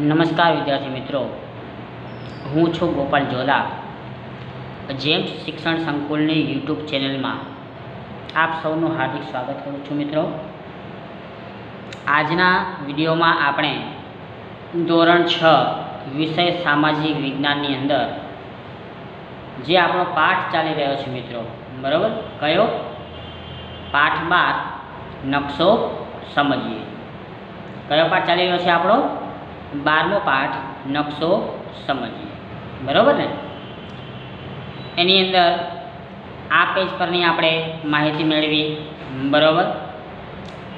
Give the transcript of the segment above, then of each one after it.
નમસ્કાર વિદ્યાર્થી મિત્રો. હું છું ગોપાલ ઝોલા. જેમ્સ શિક્ષણ સંકુલની યુટ્યુબ ચેનલમાં આપ સૌનું હાર્દિક સ્વાગત કરું છું મિત્રો. આજના વિડીયોમાં આપણે ધોરણ છ, વિષય સામાજિક વિજ્ઞાનની અંદર જે આપણો પાઠ ચાલી રહ્યો છે મિત્રો, બરાબર? કયો? પાઠ બાર, નકશો સમજીએ. કયો પાઠ ચાલી રહ્યો છે આપણો? બારમો પાઠ નકશો સમજીએ. બરાબર ને? એની અંદર આ પેજ પરની આપણે માહિતી મેળવી. બરાબર?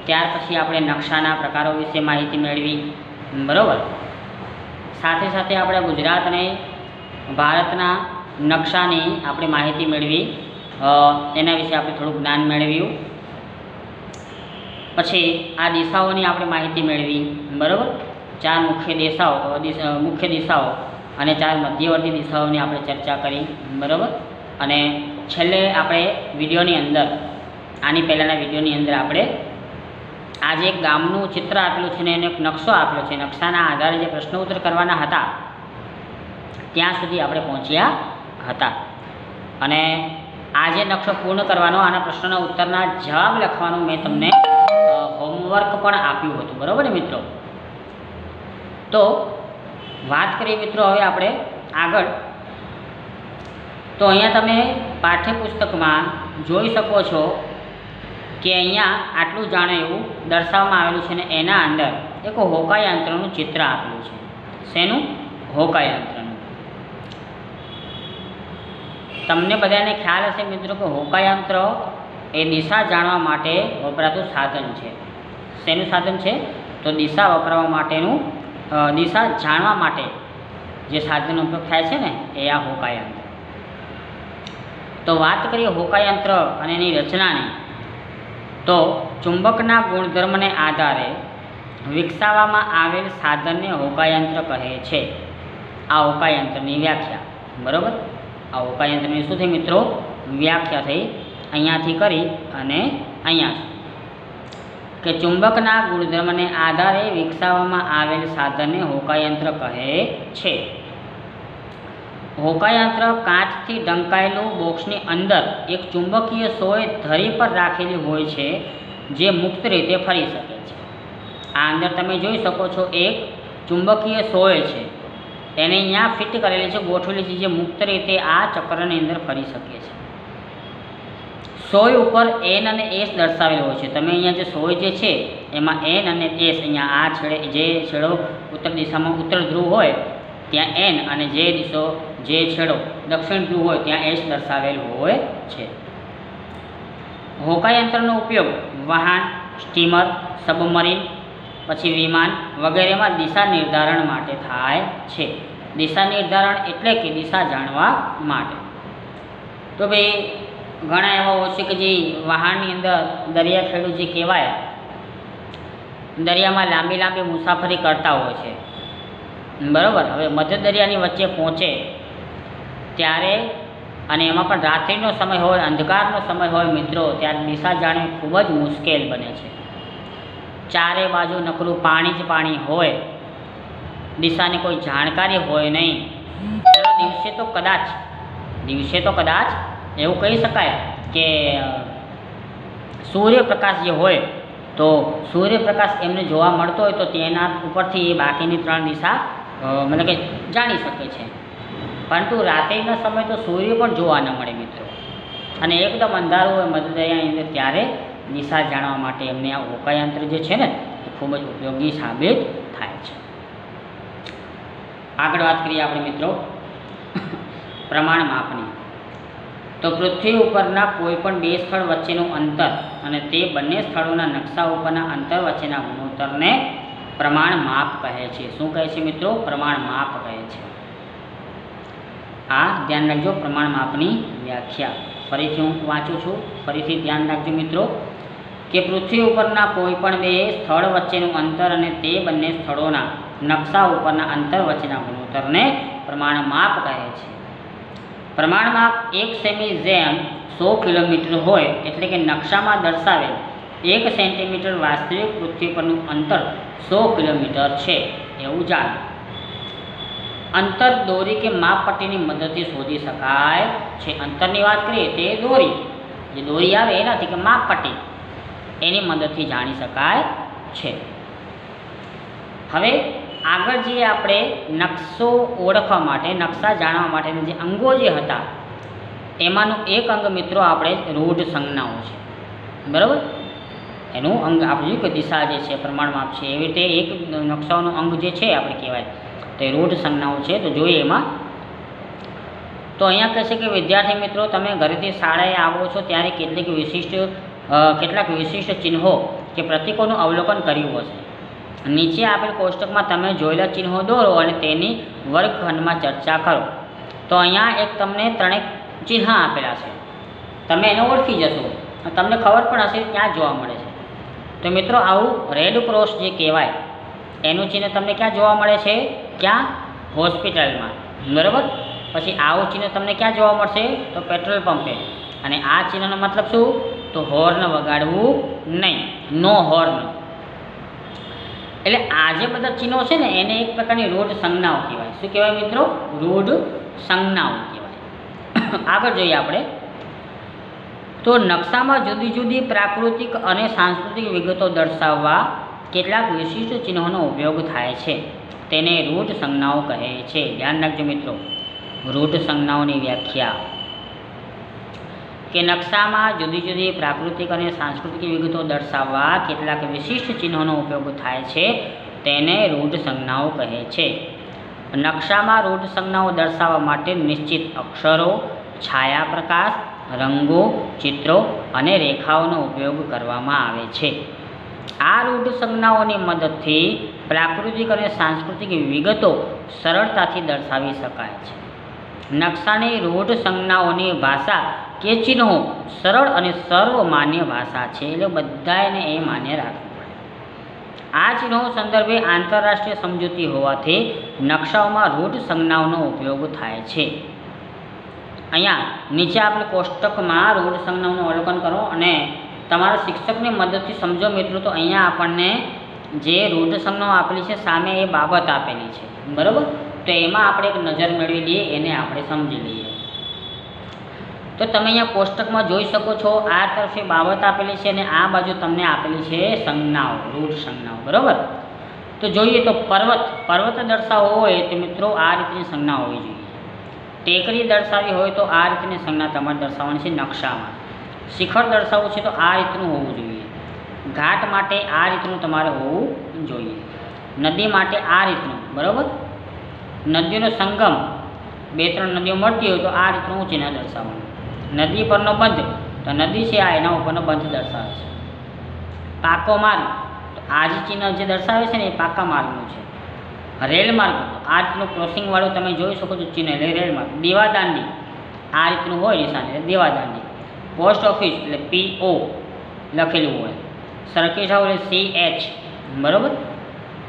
ત્યાર પછી આપણે નકશાના પ્રકારો વિશે માહિતી મેળવી. બરાબર? સાથે સાથે આપણે ગુજરાત અને ભારતના નકશાની આપણે માહિતી મેળવી. એના વિશે આપણે થોડું જ્ઞાન મેળવ્યું. પછી આ દિશાઓની આપણે માહિતી મેળવી. બરાબર? ચાર મુખ્ય દિશાઓ મુખ્ય દિશાઓ અને ચાર મધ્યવર્તી દિશાઓની આપણે ચર્ચા કરી, બરાબર? અને છેલ્લે આપણે વિડીયોની અંદર, આની પહેલાંના વિડીયોની અંદર આપણે આજે એક ગામનું ચિત્ર આપેલું છે ને એને નકશો આપેલો છે. નકશાના આધારે જે પ્રશ્નો ઉત્તર કરવાના હતા, ત્યાં સુધી આપણે પહોંચ્યા હતા. અને આજે નકશો પૂર્ણ કરવાનો, આના પ્રશ્નોના ઉત્તરના જવાબ લખવાનું મેં તમને હોમવર્ક પણ આપ્યું હતું. બરાબર ને મિત્રો? તો વાત કરીએ મિત્રો હવે આપણે આગળ. તો અહીંયા તમે પાઠ્યપુસ્તકમાં જોઈ શકો છો કે અહીંયા આટલું જાણે એવું દર્શાવવામાં આવેલું છે ને એના અંદર એક હોકાયંત્રનું ચિત્ર આપેલું છે. શેનું? હોકાયંત્રનું. તમને બધાને ખ્યાલ હશે મિત્રો કે હોકાયંત્ર એ દિશા જાણવા માટે વપરાતું સાધન છે. શેનું સાધન છે? તો દિશા વપરાવા માટેનું દિશા જાણવા માટે જે સાધનનો ઉપયોગ થાય છે ને, એ આ હોકાયંત્ર. તો વાત કરીએ હોકાયંત્ર અને એની રચનાની, તો ચુંબકના ગુણધર્મને આધારે વિકસાવવામાં આવેલ સાધનને હોકાયંત્ર કહે છે. આ હોકાયંત્રની વ્યાખ્યા, બરાબર? આ હોકાયંત્રની શું થઈ મિત્રો? વ્યાખ્યા થઈ અહીંયાથી કરી અને અહીંયા. કે ચુંબકના ગુણધર્મને આધારે વિકસાવવામાં આવેલ સાધનને હોકાયંત્ર કહે છે. હોકાયંત્ર કાચથી ઢંકાયેલું બોક્સની અંદર એક ચુંબકીય સોય ધરી પર રાખેલી હોય છે, જે મુક્ત રીતે ફરી શકે છે. આ અંદર તમે જોઈ શકો છો એક ચુંબકીય સોય છે. એને અહીંયા ફિટ કરેલી છે ગોઠવેલી છે, જે મુક્ત રીતે આ ચક્રની અંદર ફરી શકે છે. સોય ઉપર એન અને એસ દર્શાવેલો હોય છે. તમે અહીંયા જે સોય જે છે, એમાં એન અને એસ અહીંયા આ છેડે, જે છેડો ઉત્તર દિશામાં ઉત્તર ધ્રુવ હોય, ત્યાં એન અને જે દિશો, જે છેડો દક્ષિણ ધ્રુવ હોય, ત્યાં એસ દર્શાવેલ હોય છે. હોકાયંત્રનો ઉપયોગ વાહન, સ્ટીમર, સબમરીન, પછી વિમાન વગેરેમાં દિશા નિર્ધારણ માટે થાય છે. દિશા નિર્ધારણ એટલે કે દિશા જાણવા માટે. તો ભાઈ ઘણા એવા હોય છે કે જે વાહનની અંદર દરિયા ખેડૂત જે કહેવાય, દરિયામાં લાંબી લાંબી મુસાફરી કરતા હોય છે. બરાબર? હવે મધ્ય દરિયાની વચ્ચે પહોંચે ત્યારે, અને એમાં પણ રાત્રિનો સમય હોય, અંધકારનો સમય હોય મિત્રો, ત્યારે દિશા જાણવી ખૂબ જ મુશ્કેલ બને છે. ચારે બાજુ નકરું પાણી જ પાણી હોય, દિશાની કોઈ જાણકારી હોય નહીં. દિવસે તો કદાચ, દિવસે તો કદાચ એવું કહી શકાય કે સૂર્યપ્રકાશ જે હોય, તો સૂર્યપ્રકાશ એમને જોવા મળતો હોય તો તેના ઉપરથી એ બાકીની ત્રણ દિશા મતલબ કે જાણી શકે છે. પરંતુ રાત્રિના સમય તો સૂર્ય પણ જોવા ન મળે મિત્રો. અને એકદમ અંધારું હોય મધ્યદરિયાની અંદર ત્યારે દિશા જાણવા માટે એમને આ હોકાયંત્ર જે છે ને, એ ખૂબ જ ઉપયોગી સાબિત થાય છે. આગળ વાત કરીએ આપણે મિત્રો. પ્રમાણ માપની. તો પૃથ્વી ઉપરના કોઈપણ બે સ્થળ વચ્ચેનું અંતર અને તે બંને સ્થળોના નકશા ઉપરના અંતર વચ્ચેના ગુણોત્તરને પ્રમાણ માપ કહે છે. શું કહે છે મિત્રો? પ્રમાણ માપ કહે છે. આ ધ્યાન રાખજો પ્રમાણ માપની વ્યાખ્યા. ફરીથી હું વાંચું છું. ફરીથી ધ્યાન રાખજો મિત્રો કે પૃથ્વી ઉપરના કોઈપણ બે સ્થળ વચ્ચેનું અંતર અને તે બંને સ્થળોના નકશા ઉપરના અંતર વચ્ચેના ગુણોત્તરને પ્રમાણ માપ કહે છે. પ્રમાણમાં એક સેમી જેમ સો કિલોમીટર હોય એટલે કે નકશામાં દર્શાવેલ એક સેન્ટીમીટર વાસ્તવિક પૃથ્વી પરનું અંતર સો કિલોમીટર છે, એવું જાણ. અંતર દોરી કે માપપટ્ટીની મદદથી શોધી શકાય છે. અંતરની વાત કરીએ તે દોરી, જે દોરી આવે એનાથી કે માપપટ્ટી એની મદદથી જાણી શકાય છે. હવે આગળ જે આપણે નકશો ઓળખવા માટે, નકશા જાણવા માટેના જે અંગો જે હતા, એમાંનું એક અંગ મિત્રો આપણે રૂઢ સંજ્ઞાઓ છે. બરાબર? એનું અંગ આપણે જોયું કે દિશા જે છે પ્રમાણમાં છે, એવી રીતે એક નકશાઓનું અંગ જે છે આપણે કહેવાય. તો એ રૂઢ સંજ્ઞાઓ છે, તો જોઈએ એમાં. તો અહીંયા કહે છે કે વિદ્યાર્થી મિત્રો, તમે ઘરેથી શાળાએ આવો છો ત્યારે કેટલીક વિશિષ્ટ કેટલાક વિશિષ્ટ ચિહ્નો કે પ્રતીકોનું અવલોકન કર્યું હશે. નીચે આપેલ કોષ્ટકમાં તમે જોયેલા ચિહ્નો દોરો અને તેની વર્ગખંડમાં ચર્ચા કરો. તો અહીંયા એક તમને ત્રણેક ચિહ્ન આપેલા છે. તમે એને ઓળખી જશો. તમને ખબર પણ હશે ક્યાં જોવા મળે છે. તો મિત્રો, આવું રેડ ક્રોસ જે કહેવાય, એનું ચિહ્ન તમને ક્યાં જોવા મળે છે? ક્યાં? હોસ્પિટલમાં. બરાબર? પછી આવું ચિહ્ન તમને ક્યાં જોવા મળશે? તો પેટ્રોલ પંપે. અને આ ચિહ્નનો મતલબ શું? તો હોર્ન વગાડવું નહીં. નો હોર્ન એટલે આ જે બધા ચિહ્નો છે ને, એને એક પ્રકારની રોડ સંજ્ઞાઓ કહેવાય. શું કહેવાય મિત્રો? રોડ સંજ્ઞાઓ કહેવાય. આગળ જોઈએ આપણે. તો નકશામાં જુદી જુદી પ્રાકૃતિક અને સાંસ્કૃતિક વિગતો દર્શાવવા કેટલાક વિશિષ્ટ ચિહ્નોનો ઉપયોગ થાય છે. તેને રૂઢ સંજ્ઞાઓ કહે છે. ધ્યાન રાખજો મિત્રો. રૂઢ સંજ્ઞાઓની વ્યાખ્યા. કે નકશામાં જુદી જુદી પ્રાકૃતિક અને સાંસ્કૃતિક વિગતો દર્શાવવા કેટલાક વિશિષ્ટ ચિહ્નોનો ઉપયોગ થાય છે, તેને રૂઢ સંજ્ઞાઓ કહે છે. નકશામાં રૂઢ સંજ્ઞાઓ દર્શાવવા માટે નિશ્ચિત અક્ષરો, છાયા પ્રકાશ, રંગો, ચિત્રો અને રેખાઓનો ઉપયોગ કરવામાં આવે છે. આ રૂઢ સંજ્ઞાઓની મદદથી પ્રાકૃતિક અને સાંસ્કૃતિક વિગતો સરળતાથી દર્શાવી શકાય છે. નકશાની રૂઢ સંજ્ઞાઓની ભાષા કે ચિહ્નો સરળ અને સર્વમાન્ય ભાષા છે, એટલે બધાને એ માન્ય રાખવું પડે. આ ચિહ્નો સંદર્ભે આંતરરાષ્ટ્રીય સમજૂતી હોવાથી નકશાઓમાં રૂટ સંજ્ઞાઓનો ઉપયોગ થાય છે. અહીંયા નીચે આપણે કોષ્ટકમાં રૂઢ સંજ્ઞાઓનું અવલોકન કરો અને તમારા શિક્ષકની મદદથી સમજો મિત્રો, તો અહીંયા આપણને જે રૂઢ સંજ્ઞાઓ આપેલી છે, સામે એ બાબત આપેલી છે. બરાબર? તો એમાં આપણે એક નજર મેળવી લઈએ, એને આપણે સમજી લઈએ. તો તમે અહીંયા કોષ્ટકમાં જોઈ શકો છો, આ તરફે બાબત આપેલી છે અને આ બાજુ તમને આપેલી છે સંજ્ઞાઓ, રૂઢ સંજ્ઞાઓ, બરાબર? તો જોઈએ તો પર્વત પર્વત દર્શાવવો હોય તો મિત્રો આ રીતની સંજ્ઞા હોવી જોઈએ. ટેકરી દર્શાવી હોય તો આ રીતની સંજ્ઞા તમારે દર્શાવવાની છે નકશામાં. શિખર દર્શાવવું છે તો આ રીતનું હોવું જોઈએ. ઘાટ માટે આ રીતનું તમારે હોવું જોઈએ. નદી માટે આ રીતનું, બરાબર? નદીઓનો સંગમ, બે ત્રણ નદીઓ મળતી હોય તો આ રીતનું ચિહ્ન દર્શાવવાનું. નદી પરનો બંધ તો નદી છે આ એના ઉપરનો બંધ દર્શાવે છે. પાકો માર્ગ તો આ જે ચિહ્ન જે દર્શાવે છે ને એ પાકા માર્ગનું છે. રેલ માર્ગ આ રીતનું ક્રોસિંગવાળું તમે જોઈ શકો છો ચિહ્ન, એટલે રેલ માર્ગ. દેવાદાંડી, આ રીતનું હોય નિશાન, એટલે દેવાદાંડી. પોસ્ટ ઓફિસ એટલે પી ઓ લખેલું હોય. સરખી હાઉસ એટલે સી એચ બરાબર?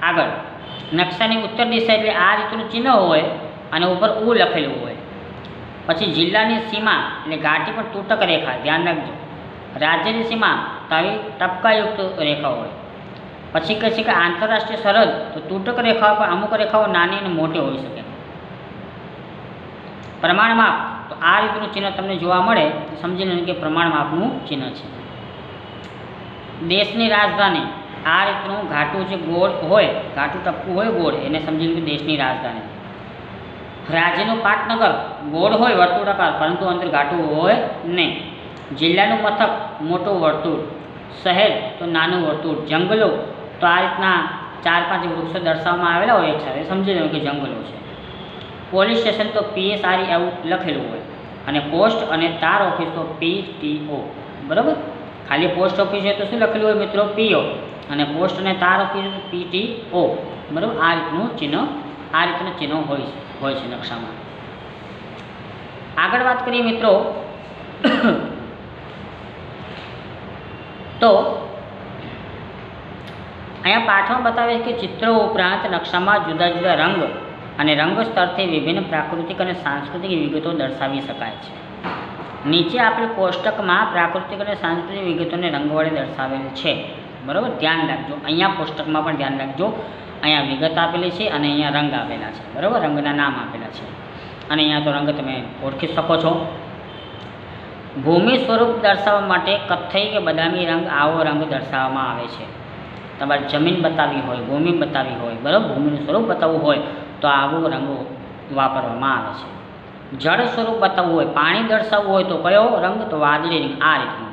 આગળ. નકશાની ઉત્તર દિશા, એટલે આ રીતનું ચિહ્ન હોય અને ઉપર ઉ લખેલું હોય. પછી જિલ્લાની સીમા એટલે ઘાટી પર તૂટક રેખા, ધ્યાન રાખજો. રાજ્યની સીમા તો આવી ટપકાયુક્ત રેખા હોય. પછી કહે છે કે આંતરરાષ્ટ્રીય સરહદ, તો તૂટક રેખાઓ પર અમુક રેખાઓ નાની અને મોટી હોઈ શકે. પ્રમાણમાપ તો આ રીતનું ચિહ્ન તમને જોવા મળે. સમજી લેવાનું કે પ્રમાણમાપનું ચિહ્ન છે. દેશની રાજધાની, આ રીતનું ઘાટું જે ગોળ હોય, ઘાટું ટપકું હોય ગોળ, એને સમજી લો કે દેશની રાજધાની. રાજ્યનું પાટનગર ગોળ હોય વર્તુળાકાર પરંતુ અંદર ઘાટું હોય નહીં. જિલ્લાનું મથક મોટું વર્તુળ, શહેર તો નાનું વર્તુળ, જંગલો તો આ રીતના ચાર પાંચ વૃક્ષો દર્શાવવામાં આવેલા હોય સાથે. સમજી લેવું કે જંગલો છે. પોલીસ સ્ટેશન તો પીએસઆરઈ એવું લખેલું હોય અને પોસ્ટ અને તાર ઓફિસ તો પીટીઓ. બરાબર? ખાલી પોસ્ટ ઓફિસ હોય તો શું લખેલું હોય મિત્રો? પીઓ. અને પોસ્ટ અને તાર ઓફિસ પીટીઓ. બરાબર? આ રીતનું ચિહ્ન, આ રીતના ચિહ્નો હોય છે. હોય છે નકશામાં. આગળ વાત કરીએ મિત્રો. તો અહીંયા પાઠમાં બતાવે છે કે ચિત્રો ઉપરાંત નકશામાં જુદા જુદા રંગ અને રંગ સ્તરથી વિભિન્ન પ્રાકૃતિક અને સાંસ્કૃતિક વિગતો દર્શાવી શકાય છે. નીચે આપેલ કોષ્ટકમાં પ્રાકૃતિક અને સાંસ્કૃતિક વિગતોને રંગ વડે દર્શાવેલ છે. બરાબર? ધ્યાન રાખજો. અહીંયા કોષ્ટકમાં પણ ધ્યાન રાખજો. અહીંયા વિગત આપેલી છે અને અહીંયા રંગ આપેલા છે. બરાબર? રંગના નામ આપેલા છે. અને અહીંયા તો રંગ તમે ઓળખી શકો છો. ભૂમિ સ્વરૂપ દર્શાવવા માટે કથ્થઈ કે બદામી રંગ આવો રંગ દર્શાવવામાં આવે છે. તમારે જમીન બતાવવી હોય, ભૂમિ બતાવવી હોય, બરાબર? ભૂમિનું સ્વરૂપ બતાવવું હોય તો આવો રંગો વાપરવામાં આવે છે. જળ સ્વરૂપ બતાવવું હોય, પાણી દર્શાવવું હોય તો કયો રંગ? તો વાદળી રંગ. આ રીતનો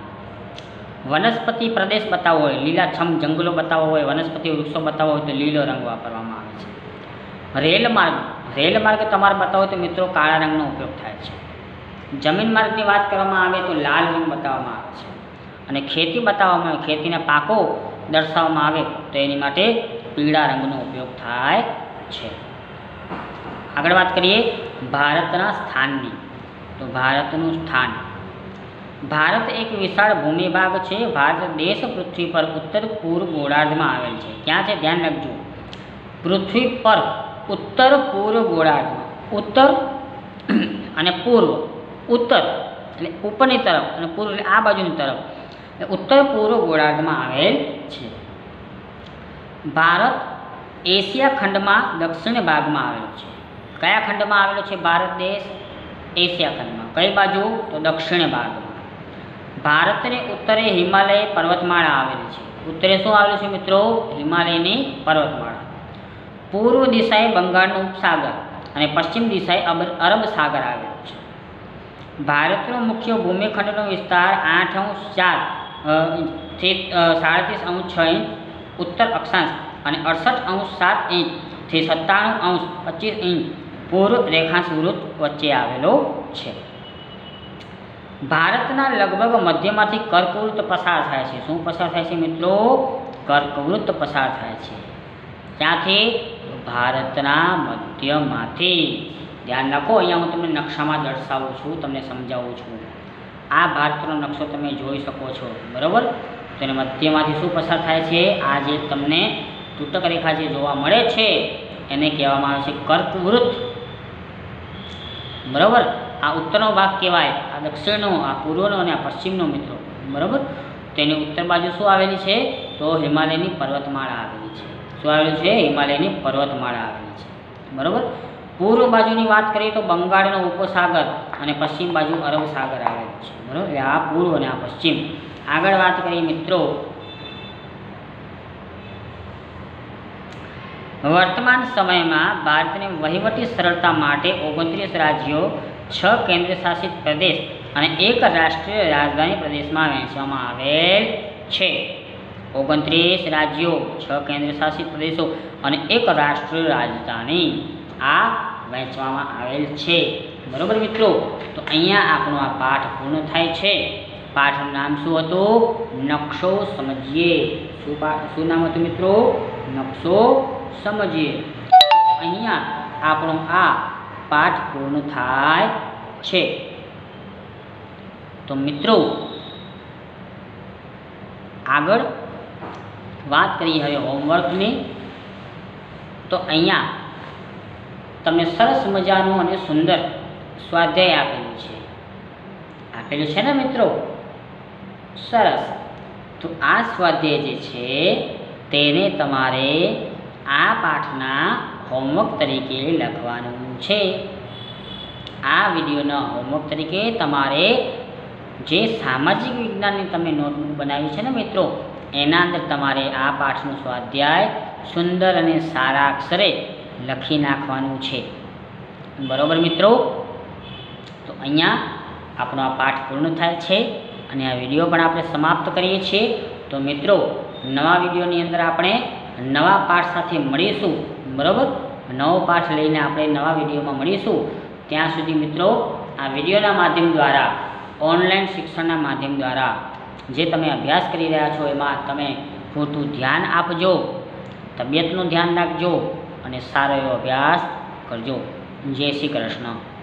વનસ્પતિ પ્રદેશ બતાવવો હોય, લીલાછમ જંગલો બતાવવા હોય, વનસ્પતિ વૃક્ષો બતાવવા હોય તો લીલો રંગ વાપરવામાં આવે છે. રેલ માર્ગ રેલ માર્ગ તમારે બતાવો તો મિત્રો કાળા રંગનો ઉપયોગ થાય છે. જમીન માર્ગની વાત કરવામાં આવે તો લાલ રંગ બતાવવામાં આવે છે. અને ખેતી બતાવવામાં આવે, ખેતીના પાકો દર્શાવવામાં આવે તો એની માટે પીળા રંગનો ઉપયોગ થાય છે. આગળ વાત કરીએ, ભારતના સ્થાનની. તો ભારતનું સ્થાન ભારત એક વિશાળ ભૂમિભાગ છે. ભારત દેશ પૃથ્વી પર ઉત્તર પૂર્વ ગોળાર્ધમાં આવેલ છે. ક્યાં છે? ધ્યાન રાખજો. પૃથ્વી પર ઉત્તર પૂર્વ ગોળાર્ધમાં. ઉત્તર અને પૂર્વ. ઉત્તર એટલે ઉપરની તરફ અને પૂર્વ એટલે આ બાજુની તરફ. ઉત્તર પૂર્વ ગોળાર્ધમાં આવેલ છે. ભારત એશિયા ખંડમાં દક્ષિણ ભાગમાં આવેલો છે. કયા ખંડમાં આવેલો છે? ભારત દેશ એશિયા ખંડમાં. કઈ બાજુ? તો દક્ષિણ ભાગમાં ભારતને ઉત્તરે હિમાલય પર્વતમાળા આવેલી છે. ઉત્તરે શું આવેલું છે મિત્રો? હિમાલયની પર્વતમાળા. પૂર્વ દિશાએ બંગાળનો ઉપસાગર અને પશ્ચિમ દિશાએ અરબ સાગર આવેલો છે. ભારતનો મુખ્ય ભૂમિખંડનો વિસ્તાર આઠ અંશ ચાર સાડત્રીસ અંશ છ ઇંચ, ઉત્તર અક્ષાંશ અને અડસઠ અંશ સાત ઇંચથી સત્તાણું અંશ પચીસ ઇંચ પૂર્વ રેખાંશ વૃત્ત વચ્ચે આવેલો છે. ભારતના લગભગ મધ્યમાંથી કર્કવૃત્ત પસાર થાય છે. શું પસાર થાય છે મિત્રો? કર્કવૃત્ત પસાર થાય છે. ક્યાંથી? ભારતના મધ્યમાંથી. ધ્યાન રાખો, અહીંયા હું તમને નકશામાં દર્શાવું છું, તમને સમજાવું છું. આ ભારતનો નકશો તમે જોઈ શકો છો, બરાબર? તો મધ્યમાંથી શું પસાર થાય છે? આ જે તમને તૂટક રેખા જે જોવા મળે છે, એને કહેવામાં આવે છે કર્કવૃત્ત. બરાબર? આ ઉત્તરનો ભાગ કહેવાય, આ દક્ષિણનો, આ પૂર્વનો અને આ પશ્ચિમનો મિત્રો. બરાબર? તેની ઉત્તર બાજુ શું આવેલી છે? તો હિમાલયની પર્વતમાળા આવેલી છે. શું આવેલું છે? હિમાલયની પર્વતમાળા આવેલી છે. બરાબર? પૂર્વ બાજુની વાત કરીએ તો બંગાળનો ઉપસાગર અને પશ્ચિમ બાજુ અરબ સાગર આવેલો છે. બરાબર? આ પૂર્વ અને આ પશ્ચિમ. આગળ વાત કરીએ મિત્રો. વર્તમાન સમયમાં ભારતની વહીવટી સરળતા માટે ઓગણત્રીસ રાજ્યો છ કેન્દ્રશાસિત પ્રદેશ અને એક રાષ્ટ્રીય રાજધાની પ્રદેશમાં વહેંચવામાં આવેલ છે. ઓગણત્રીસ રાજ્યો, છ કેન્દ્રશાસિત પ્રદેશો અને એક રાષ્ટ્રીય રાજધાની આ વહેંચવામાં આવેલ છે. બરાબર મિત્રો? તો અહીંયા આપણો આ પાઠ પૂર્ણ થાય છે. પાઠનું નામ શું હતું? નકશો સમજીએ. શું શું નામ હતું મિત્રો? નકશો સમજીએ. અહીંયા આપણો આ પાઠ પૂર્ણ થાય છે. તો મિત્રો, આગળ વાત કરીએ હવે હોમવર્કની તો અહીંયા તમને સરસ મજાનું અને સુંદર સ્વાધ્યાય આપેલું છે. આપેલું છે ને મિત્રો? સરસ. તો આ સ્વાધ્યાય જે છે, તેને તમારે આ પાઠના હોમવર્ક તરીકે લખવાનું છે. આ વિડીયોના હોમવર્ક તરીકે તમારે જે સામાજિક વિજ્ઞાનની તમે નોટબુક બનાવી છે ને મિત્રો, એના અંદર તમારે આ પાઠનું સ્વાધ્યાય સુંદર અને સારા અક્ષરે લખી નાખવાનું છે. બરાબર મિત્રો? તો અહીંયા આપણો આ પાઠ પૂર્ણ થાય છે અને આ વીડિયો પણ આપણે સમાપ્ત કરીએ છીએ. તો મિત્રો, નવા વિડીયોની અંદર આપણે નવા પાઠ સાથે મળીશું. બરાબર? નવો પાઠ લઈને આપણે નવા વિડીયોમાં મળીશું. ત્યાં સુધી મિત્રો, આ વિડીયોના માધ્યમ દ્વારા, ઓનલાઈન શિક્ષણના માધ્યમ દ્વારા, જે તમે અભ્યાસ કરી રહ્યા છો, એમાં તમે પૂરતું ધ્યાન આપજો, તબિયતનું ધ્યાન રાખજો અને સારો એવો અભ્યાસ કરજો. જય શ્રી કૃષ્ણ.